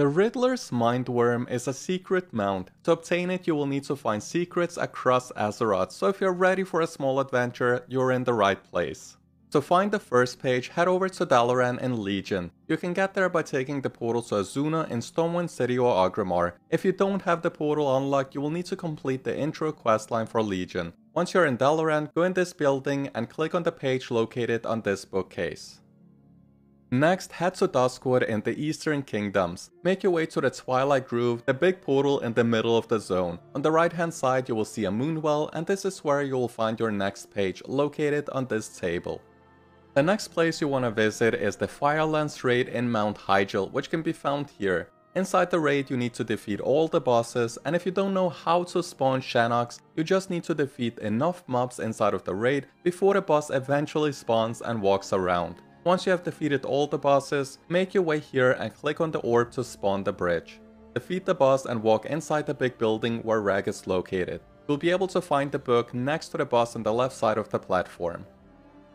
The Riddler's Mindworm is a secret mount. To obtain it, you will need to find secrets across Azeroth, so if you're ready for a small adventure, you're in the right place. To find the first page, head over to Dalaran in Legion. You can get there by taking the portal to Azsuna in Stormwind City or Orgrimmar. If you don't have the portal unlocked, you will need to complete the intro questline for Legion. Once you're in Dalaran, go in this building and click on the page located on this bookcase. Next, head to Duskwood in the Eastern Kingdoms. Make your way to the Twilight Grove, the big portal in the middle of the zone. On the right hand side you will see a moonwell and this is where you will find your next page, located on this table. The next place you want to visit is the Firelands raid in Mount Hyjal, which can be found here. Inside the raid you need to defeat all the bosses and if you don't know how to spawn Shannox, you just need to defeat enough mobs inside of the raid before the boss eventually spawns and walks around. Once you have defeated all the bosses, make your way here and click on the orb to spawn the bridge. Defeat the boss and walk inside the big building where Rag is located. You'll be able to find the book next to the boss on the left side of the platform.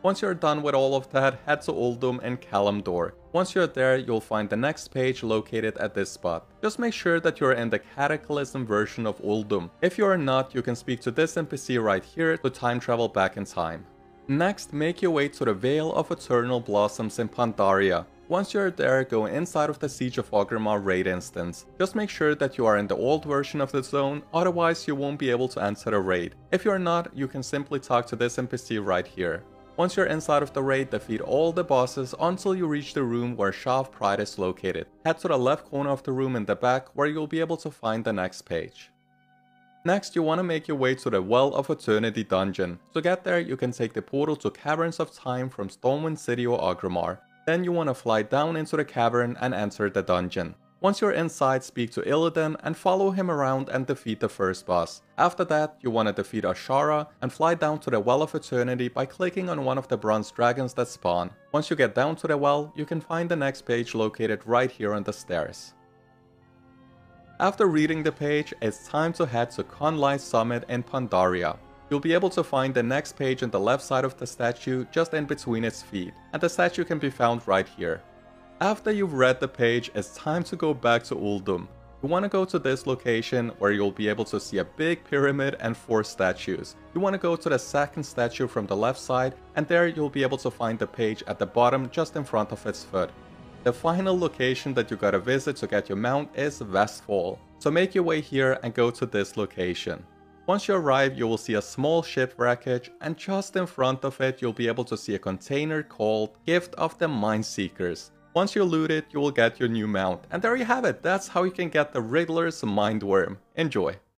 Once you're done with all of that, head to Uldum and Kalimdor. Once you're there, you'll find the next page located at this spot. Just make sure that you're in the Cataclysm version of Uldum. If you're not, you can speak to this NPC right here to time travel back in time. Next, make your way to the Vale of Eternal Blossoms in Pandaria. Once you're there, go inside of the Siege of Orgrimmar raid instance. Just make sure that you are in the old version of the zone, otherwise you won't be able to enter the raid. If you're not, you can simply talk to this NPC right here. Once you're inside of the raid, defeat all the bosses until you reach the room where Sha of Pride is located. Head to the left corner of the room in the back where you'll be able to find the next page. Next, you want to make your way to the Well of Eternity dungeon. To get there, you can take the portal to Caverns of Time from Stormwind City or Orgrimmar. Then you want to fly down into the cavern and enter the dungeon. Once you're inside, speak to Illidan and follow him around and defeat the first boss. After that, you want to defeat Azshara and fly down to the Well of Eternity by clicking on one of the bronze dragons that spawn. Once you get down to the well, you can find the next page located right here on the stairs. After reading the page, it's time to head to Kun-Lai Summit in Pandaria. You'll be able to find the next page on the left side of the statue just in between its feet, and the statue can be found right here. After you've read the page, it's time to go back to Uldum. You want to go to this location where you'll be able to see a big pyramid and four statues. You want to go to the second statue from the left side and there you'll be able to find the page at the bottom just in front of its foot. The final location that you gotta visit to get your mount is Westfall, so make your way here and go to this location. Once you arrive, you will see a small ship wreckage, and just in front of it, you'll be able to see a container called Gift of the Mindseekers. Once you loot it, you will get your new mount. And there you have it, that's how you can get the Riddler's Mindworm. Enjoy!